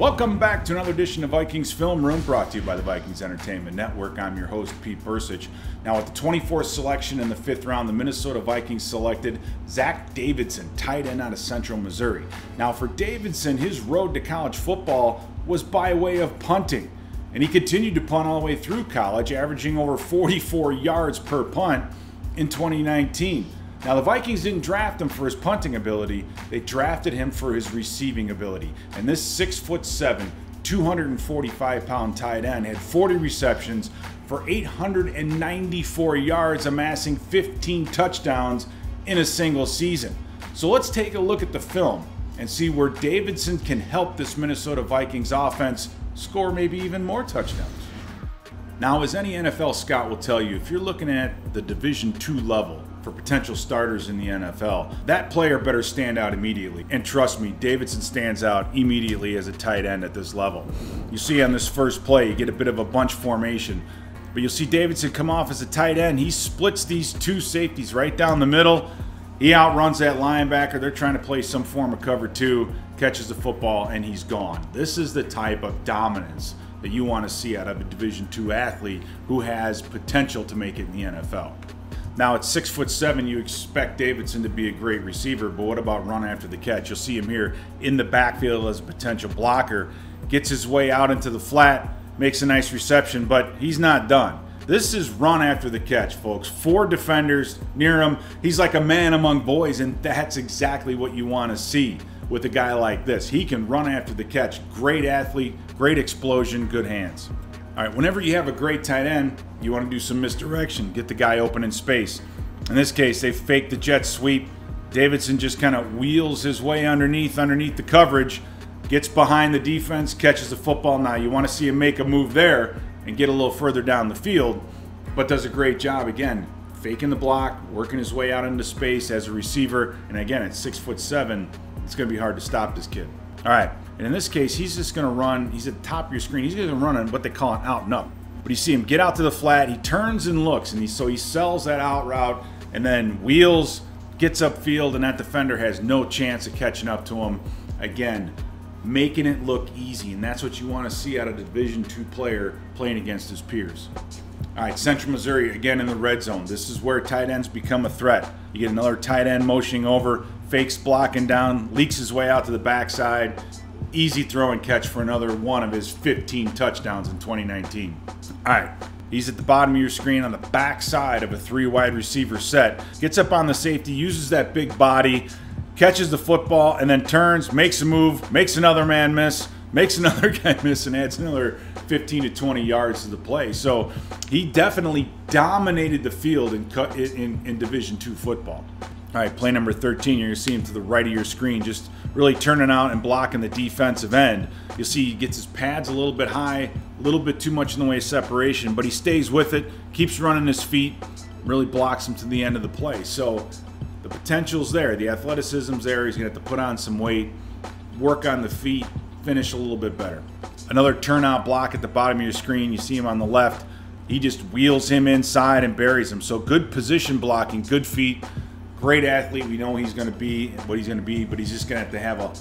Welcome back to another edition of Vikings Film Room brought to you by the Vikings Entertainment Network. I'm your host, Pete Bercich. Now, with the 24th selection in the fifth round, the Minnesota Vikings selected Zach Davidson, tight end out of Central Missouri. Now, for Davidson, his road to college football was by way of punting, and he continued to punt all the way through college, averaging over 44 yards per punt in 2019. Now, the Vikings didn't draft him for his punting ability, they drafted him for his receiving ability. And this 6'7, 245 pound tight end had 40 receptions for 894 yards, amassing 15 touchdowns in a single season. So let's take a look at the film and see where Davidson can help this Minnesota Vikings offense score maybe even more touchdowns. Now, as any NFL scout will tell you, if you're looking at the Division II level, for potential starters in the NFL. That player better stand out immediately. And trust me, Davidson stands out immediately as a tight end at this level. You see on this first play, you get a bit of a bunch formation. But you'll see Davidson come off as a tight end. He splits these two safeties right down the middle. He outruns that linebacker. They're trying to play some form of cover two, catches the football, and he's gone. This is the type of dominance that you want to see out of a Division II athlete who has potential to make it in the NFL. Now at six foot seven, you expect Davidson to be a great receiver, but what about run after the catch? You'll see him here in the backfield as a potential blocker. Gets his way out into the flat, makes a nice reception, but he's not done. This is run after the catch, folks. Four defenders near him. He's like a man among boys, and that's exactly what you want to see with a guy like this. He can run after the catch. Great athlete, great explosion, good hands. All right, whenever you have a great tight end, you want to do some misdirection, get the guy open in space. In this case, they fake the jet sweep. Davidson just kind of wheels his way underneath, underneath the coverage, gets behind the defense, catches the football. Now you want to see him make a move there and get a little further down the field, but does a great job again, faking the block, working his way out into space as a receiver. And again, at six foot seven, it's going to be hard to stop this kid. All right. And in this case, he's just going to run. He's at the top of your screen. He's to run on what they call an out and up. But you see him get out to the flat. He turns and looks, and he so he sells that out route, and then wheels, gets upfield, and that defender has no chance of catching up to him. Again, making it look easy, and that's what you want to see out of a Division two player playing against his peers. All right, Central Missouri again in the red zone. This is where tight ends become a threat. You get another tight end motioning over, fakes blocking down, leaks his way out to the backside. Easy throw and catch for another one of his 15 touchdowns in 2019. All right, He's at the bottom of your screen on the back side of a three wide receiver set. Gets up on the safety, uses that big body, catches the football, and then turns, makes a move, makes another man miss, makes another guy miss, and adds another 15 to 20 yards to the play. So he definitely dominated the field in, in, in Division two football. All right, play number 13. You're going to see him to the right of your screen, just really turning out and blocking the defensive end. You'll see he gets his pads a little bit high, a little bit too much in the way of separation, but he stays with it, keeps running his feet, really blocks him to the end of the play. So the potential's there. The athleticism's there. He's going to have to put on some weight, work on the feet, finish a little bit better. Another turnout block at the bottom of your screen. You see him on the left. He just wheels him inside and buries him. So good position blocking, good feet great athlete. We know he's going to be what he's going to be, but he's just going to have to have a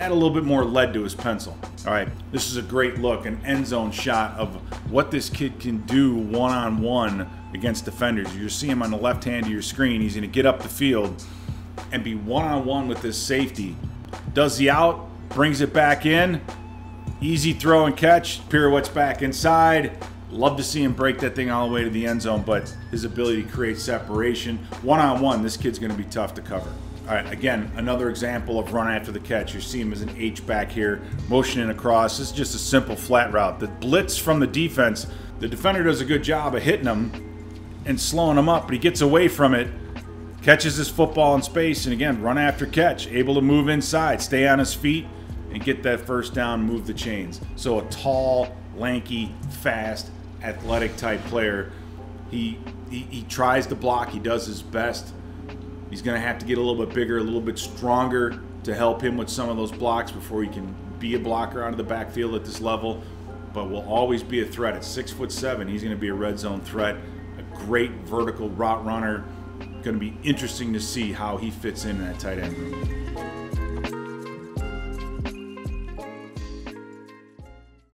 add a little bit more lead to his pencil. All right, this is a great look, an end zone shot of what this kid can do one on one against defenders. You see him on the left hand of your screen. He's going to get up the field and be one on one with this safety. Does the out, brings it back in. Easy throw and catch. Pirouettes back inside Love to see him break that thing all the way to the end zone, but his ability to create separation, one on one, this kid's going to be tough to cover. All right, again, another example of run after the catch. You see him as an H back here, motioning across. This is just a simple flat route. The blitz from the defense, the defender does a good job of hitting him and slowing him up, but he gets away from it, catches his football in space, and again, run after catch, able to move inside, stay on his feet, and get that first down, move the chains. So a tall, lanky, fast, athletic type player. He, he, he tries to block. He does his best. He's going to have to get a little bit bigger, a little bit stronger to help him with some of those blocks before he can be a blocker out of the backfield at this level. But will always be a threat. At six foot seven, he's going to be a red zone threat. A great vertical route runner. Going to be interesting to see how he fits in that tight end room.